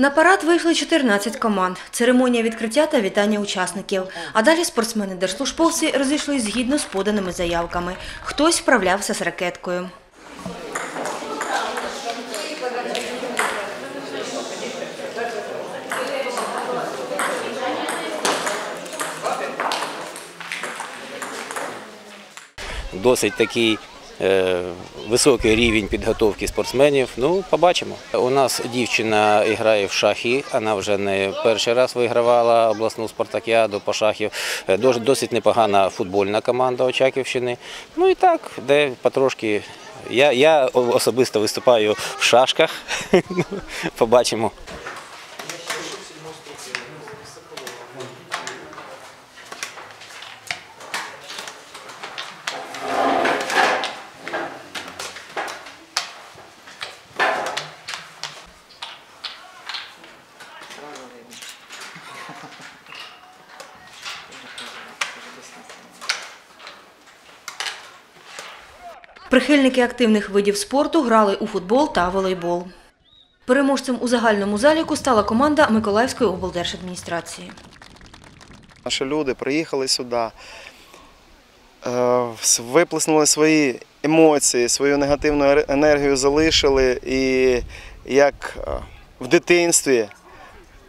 На парад вийшли 14 команд. Церемонія відкриття та вітання учасників. А далі спортсмени-держслужбовці розійшлись згідно з поданими заявками. Хтось вправлявся з ракеткою. досить такий високий рівень підготовки спортсменів. Ну, побачимо. У нас дівчина грає в шахи, вона вже не перший раз вигравала обласну спартакіаду по шахів. Е, Досить непогана футбольна команда Очаківщини. Ну і так, де потрошки. Я, я особисто виступаю в шашках. Ну, Побачимо. Прихильники активних видів спорту грали у футбол та волейбол. Переможцем у загальному заліку стала команда Миколаївської облдержадміністрації. Наші люди приїхали сюди, е, виплеснули свої емоції, свою негативну енергію залишили і як е, в дитинстві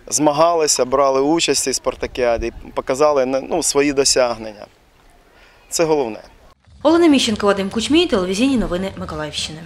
змагалися, брали участь у спартакіаді показали ну, свої досягнення. Це головне. Олена Міщенко, Вадим Кучмій, телевізійні новини Миколаївщини.